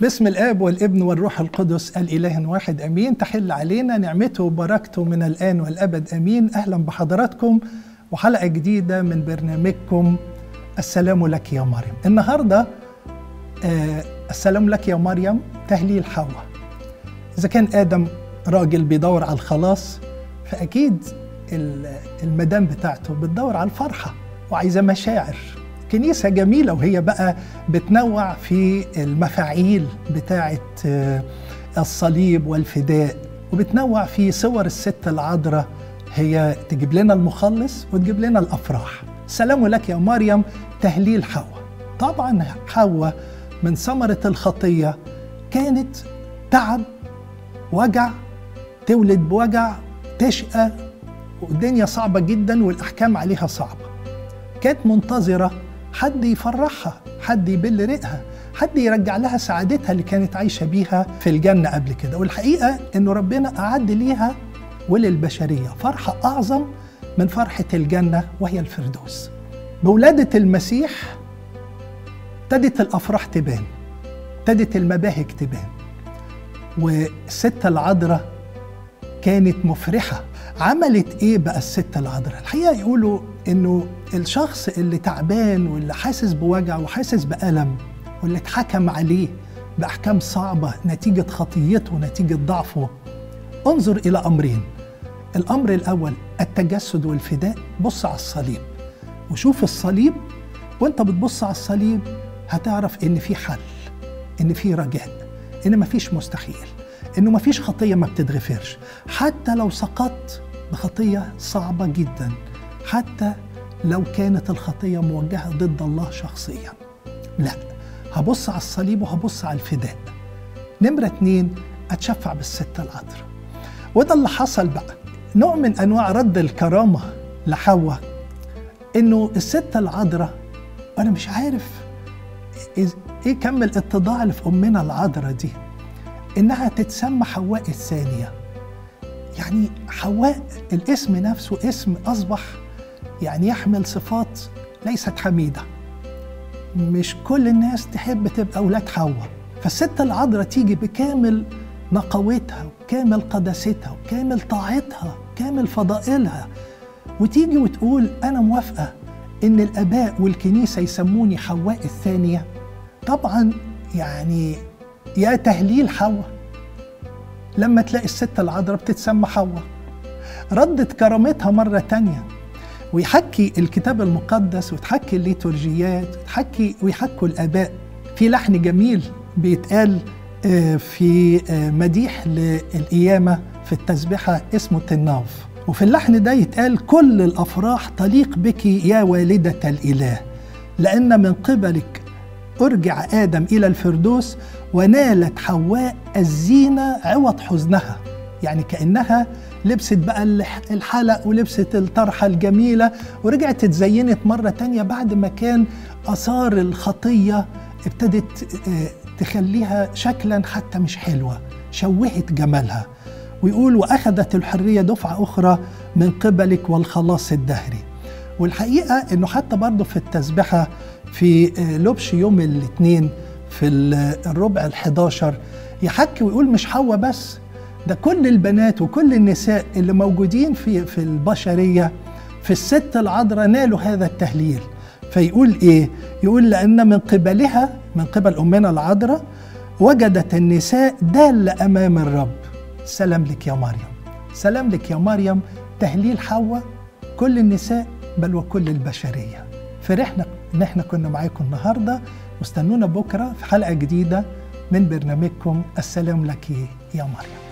باسم الآب والابن والروح القدس الإله واحد آمين. تحل علينا نعمته وبركته من الآن والأبد آمين. أهلا بحضراتكم وحلقة جديدة من برنامجكم السلام لك يا مريم. النهارده آه السلام لك يا مريم تهليل حواء. إذا كان آدم راجل بيدور على الخلاص فأكيد المدام بتاعته بتدور على الفرحة وعايزة مشاعر. كنيسة جميلة وهي بقى بتنوع في المفاعيل بتاعة الصليب والفداء وبتنوع في صور الست العذراء. هي تجيب لنا المخلص وتجيب لنا الأفراح. سلام لك يا مريم تهليل حواء. طبعا حواء من ثمرة الخطية كانت تعب وجع تولد بوجع تشقى والدنيا صعبة جدا والأحكام عليها صعبة. كانت منتظرة حد يفرحها حد يبل ريقها حد يرجع لها سعادتها اللي كانت عايشة بيها في الجنة قبل كده. والحقيقة أنه ربنا أعد ليها وللبشرية فرحة أعظم من فرحة الجنة وهي الفردوس. بولادة المسيح ابتدت الأفراح تبان ابتدت المباهج تبان والست العذراء كانت مفرحة عملت إيه بقى الست العذراء الحقيقة يقولوا إنه الشخص اللي تعبان واللي حاسس بوجع وحاسس بألم واللي اتحكم عليه بأحكام صعبة نتيجة خطيته ونتيجة ضعفه انظر إلى أمرين. الأمر الأول التجسد والفداء. بص على الصليب. وشوف الصليب. وأنت بتبص على الصليب هتعرف إن في حل إن في رجاء إن مفيش مستحيل إنه مفيش خطية ما بتتغفرش حتى لو سقطت بخطيه صعبة جدا حتى لو كانت الخطية موجهة ضد الله شخصيا. لا هبص على الصليب وهبص على الفداء. نمرة اتنين أتشفع بالست العذراء وده اللي حصل بقى. نوع من أنواع رد الكرامة لحواء إنه الست العذراء أنا مش عارف إيه كم الاتضاع اللي في أمنا العذراء دي؟ إنها تتسمى حواء الثانية. يعني حواء الاسم نفسه اسم أصبح يعني يحمل صفات ليست حميدة. مش كل الناس تحب تبقى أولاد حواء. فالست العذراء تيجي بكامل نقاوتها وكامل قداستها وكامل طاعتها وكامل فضائلها وتيجي وتقول أنا موافقة إن الآباء والكنيسة يسموني حواء الثانية. طبعا يعني يا تهليل حواء. لما تلاقي الست العذراء بتتسمى حواء. ردت كرامتها مرة تانية ويحكي الكتاب المقدس وتحكي الليتورجيات وتحكي ويحكوا الآباء. في لحن جميل بيتقال في مديح للقيامة في التسبحة اسمه تناف وفي اللحن ده يتقال كل الأفراح تليق بك يا والدة الإله لأن من قبلك أرجع آدم إلى الفردوس ونالت حواء الزينة عوض حزنها. يعني كأنها لبست بقى الحلق ولبست الطرحة الجميلة ورجعت اتزينت مرة تانية بعد ما كان أثار الخطية ابتدت تخليها شكلا حتى مش حلوة شوهت جمالها. ويقول وأخذت الحرية دفعة أخرى من قبلك والخلاص الدهري. والحقيقة أنه حتى برضه في التسبحة في لبش يوم الاثنين في الربع الحداشر يحكي ويقول مش حواء بس ده كل البنات وكل النساء اللي موجودين في في البشرية في الست العذراء نالوا هذا التهليل. فيقول إيه؟ يقول لأن من قبلها من قبل أمنا العذراء وجدت النساء دالة أمام الرب. سلام لك يا مريم. سلام لك يا مريم. تهليل حواء كل النساء بل وكل البشرية. فرحنا ان إحنا كنا معاكم النهارده. واستنونا بكرة في حلقة جديدة من برنامجكم السلام لك يا مريم.